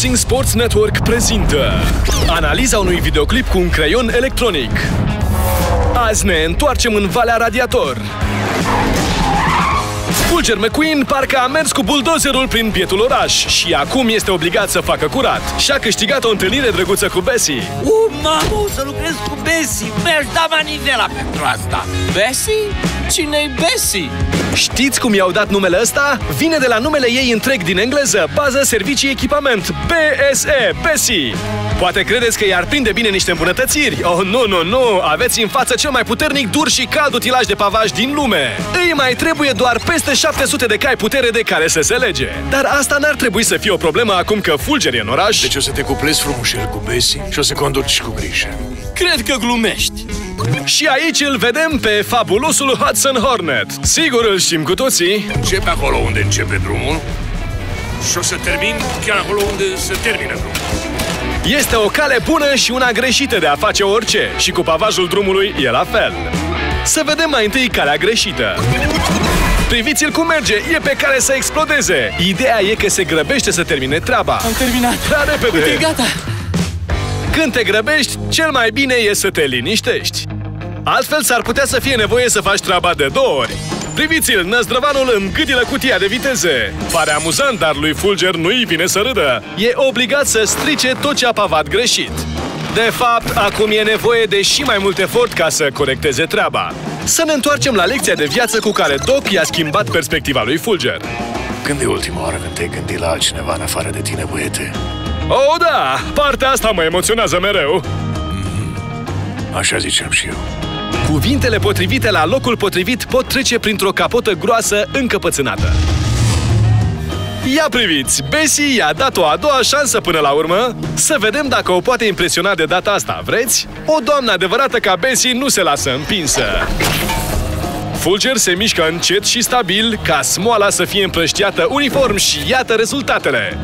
Racing Sports Network prezintă Analiza unui videoclip cu un creion electronic. Azi ne întoarcem în Valea Radiator Fulger McQueen parcă a mers cu buldozerul prin bietul oraș și acum este obligat să facă curat. Și-a câștigat o întâlnire drăguță cu Bessie. Uh, mamă, o să lucrez cu Bessie! Mi-aș da manivela pentru asta! Bessie? Cine-i Bessie? Știți cum i-au dat numele ăsta? Vine de la numele ei întreg din engleză, bază servicii echipament, BSE, Bessie. Poate credeți că i-ar prinde bine niște îmbunătățiri? Oh, nu, nu, nu! Aveți în față cel mai puternic, dur și cald utilaj de pavaj din lume. Îi mai trebuie doar peste 700 de cai putere de care să se lege. Dar asta n-ar trebui să fie o problemă acum că Fulger e în oraș. Deci o să te cuplezi frumușel cu Bessie și o să conduci cu grijă. Cred că glumești. Și aici îl vedem pe fabulosul Hudson Hornet. Sigur îl știm cu toții. Începe acolo unde începe drumul și o să termin chiar acolo unde se termină drumul. Este o cale bună și una greșită de a face orice și cu pavajul drumului e la fel. Să vedem mai întâi calea greșită. Priviți-l cum merge, e pe care să explodeze. Ideea e că se grăbește să termine treaba. Am terminat. Prea repede. Uite, gata. Când te grăbești, cel mai bine e să te liniștești. Altfel s-ar putea să fie nevoie să faci treaba de două ori. Priviți-l, năzdrăvanul îngâdilă cutia de viteze. Pare amuzant, dar lui Fulger nu-i vine să râdă. E obligat să strice tot ce a pavat greșit. De fapt, acum e nevoie de și mai mult efort ca să corecteze treaba. Să ne întoarcem la lecția de viață cu care Doc i-a schimbat perspectiva lui Fulger. Când e ultima oară când te-ai gândit la altcineva în afară de tine, băiete? Oh, da! Partea asta mă emoționează mereu. Așa ziceam și eu. Cuvintele potrivite la locul potrivit pot trece printr-o capotă groasă încăpățânată. Ia priviți, Bessie i-a dat o a doua șansă până la urmă Să vedem dacă o poate impresiona de data asta, vreți? O doamnă adevărată ca Bessie nu se lasă împinsă Fulger se mișcă încet și stabil ca smoala să fie împrăștiată uniform și iată rezultatele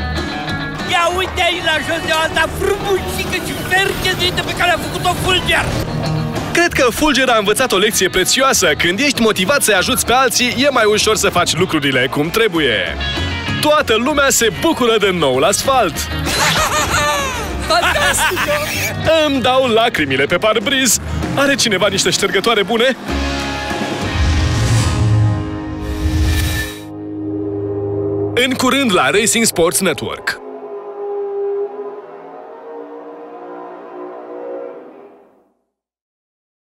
Ia uite aici la jos de alta frumușică și ferchezită pe care a făcut-o Fulger! Cred că Fulger a învățat o lecție prețioasă. Când ești motivat să-i ajuți pe alții, e mai ușor să faci lucrurile cum trebuie. Toată lumea se bucură de noul asfalt. Fantastic! Îmi dau lacrimile pe parbriz. Are cineva niște ștergătoare bune? În curând la Racing Sports Network.